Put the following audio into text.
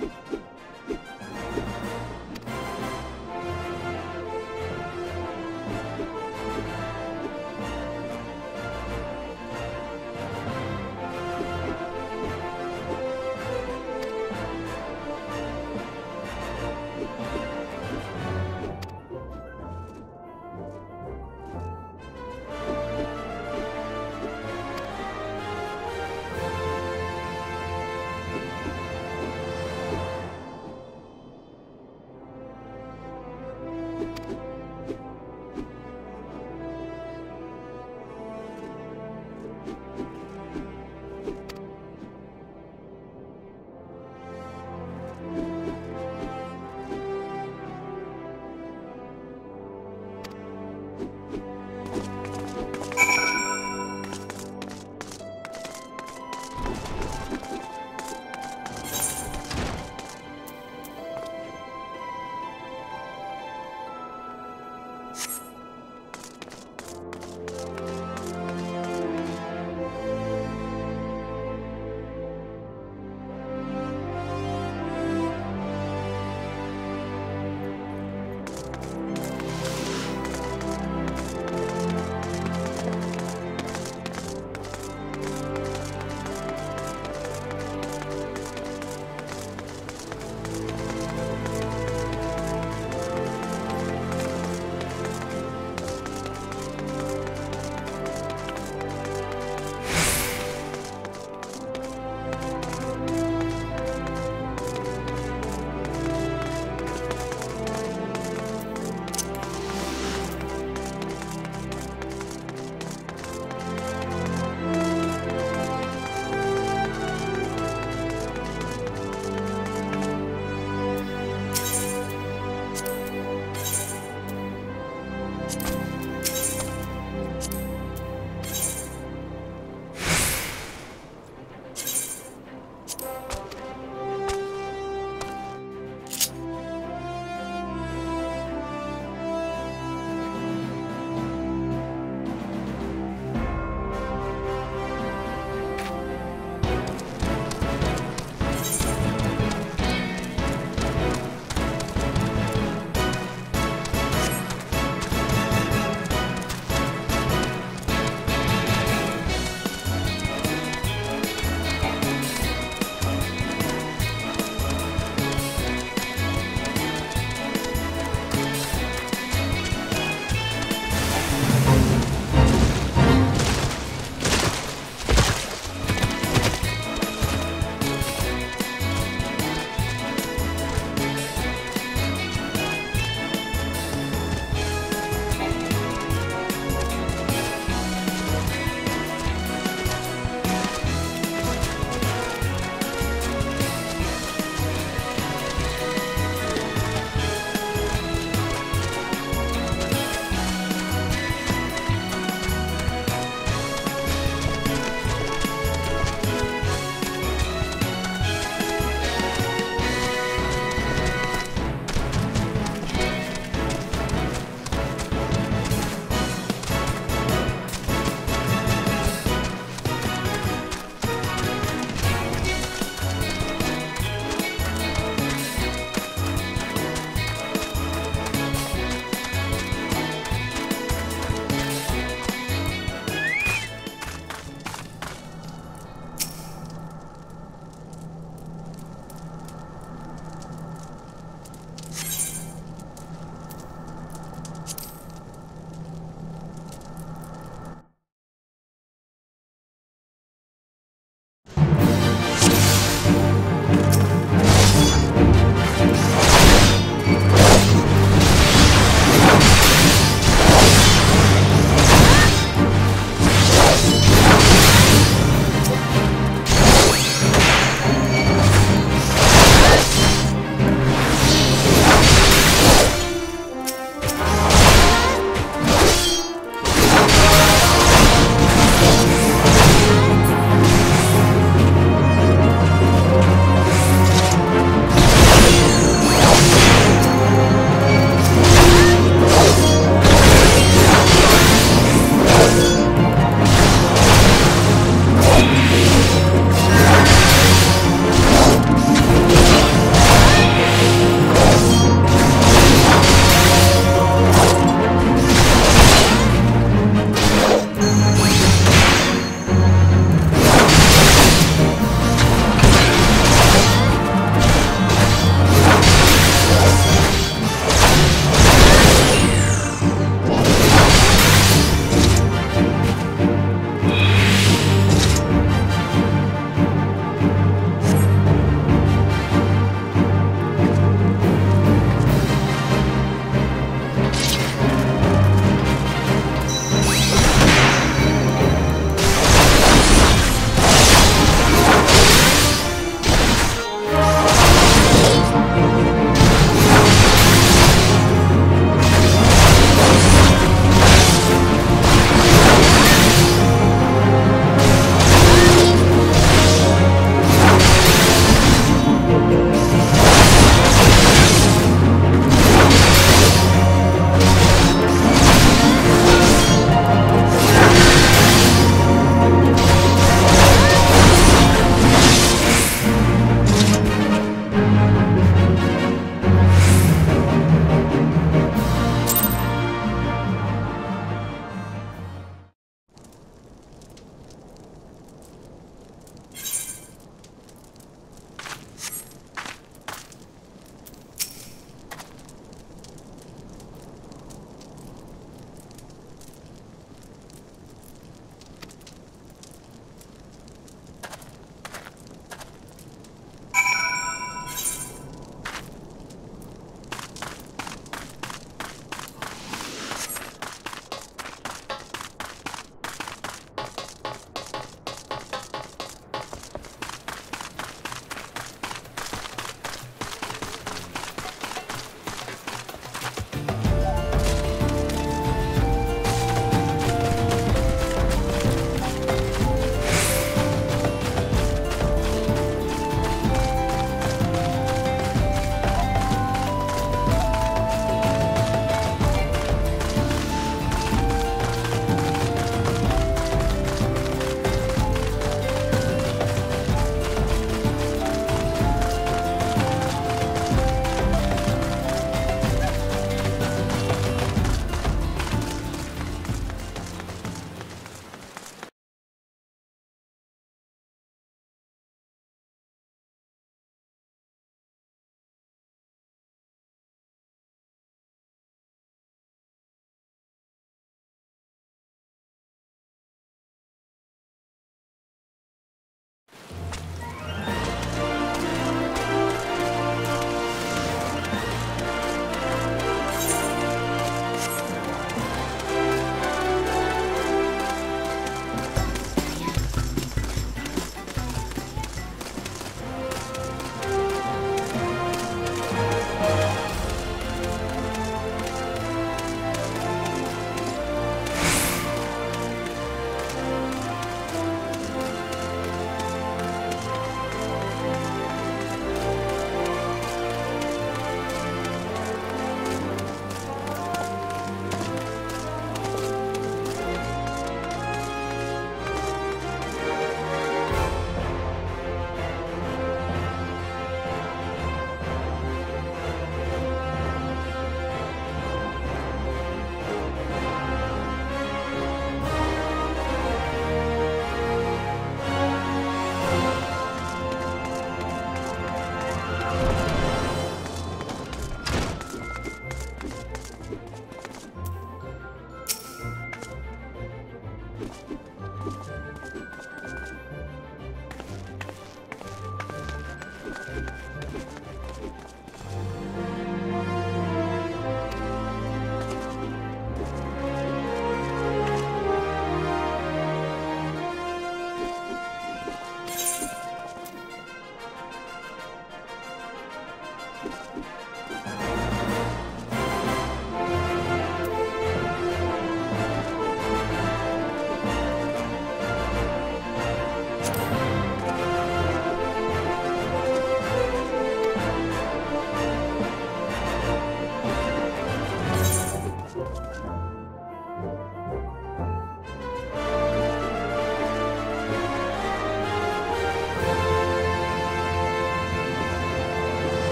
you you